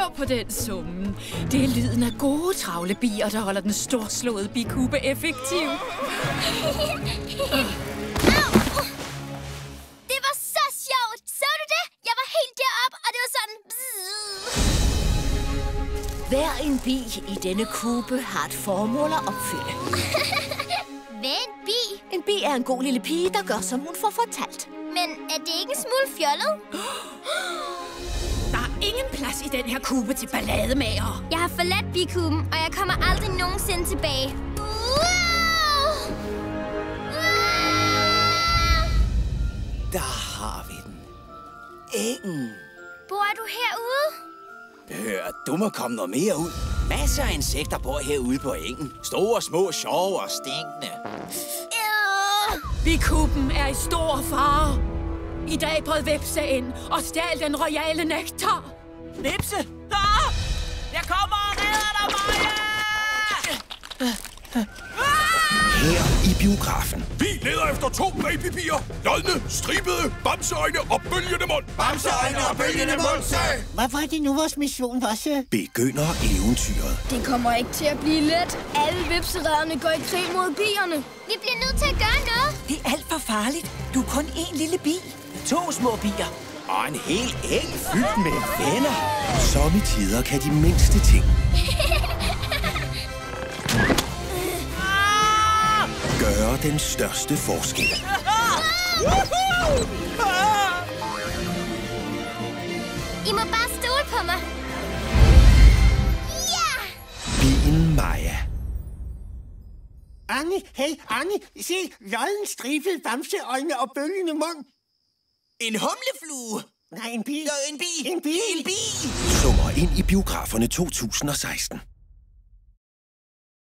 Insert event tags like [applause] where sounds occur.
Hør på den summen. Det er lyden af gode travle bier, der holder den storslåede bikube effektiv. Det var så sjovt! Så du det? Jeg var helt deroppe, og det var sådan... Hver en bi i denne kube har et formål at opfylde. [laughs] Hvad er en bi? En bi er en god lille pige, der gør, som hun får fortalt. Men er det ikke en smule fjollet? [gasps] [gasps] Ingen plads i den her kube til ballademager. Jeg har forladt bikuben, og jeg kommer aldrig nogensinde tilbage. Wow! Wow! Der har vi den. Engen. Bor du herude? Hør, du må komme noget mere ud. Masser af insekter bor herude på engen. Store, små, sjove og stinkende. Øh. Bikuben er i stor fare. I dag brød Vepse ind og stjal den royale nektar. Nipse! Der! Jeg kommer og redder dig, Maja! Her i biografen. Vi leder efter to babypiger. Lodne, stribede, bamseøjne og bølgende mund. Bamseøjne og bølgende mund, sag! Hvad var det nu, vores mission var, så? Begynder eventyret. Det kommer ikke til at blive let. Alle vipseredderne går i krig mod bierne. Vi bliver nødt til at gøre noget. Det er alt for farligt. Du er kun én lille bi. To små bier. Og en hel eng fyldt med venner. Somme tider kan de mindste ting gøre den største forskel. I må bare stole på mig. Ja! Bien Maja. Anne, hey, Anne, se, lodden, stribet, bamseøjne og bølgende mund. En humleflue! Nej, en bi. Ja, en bi! En bi. En bi! Summer ind i biograferne 2016.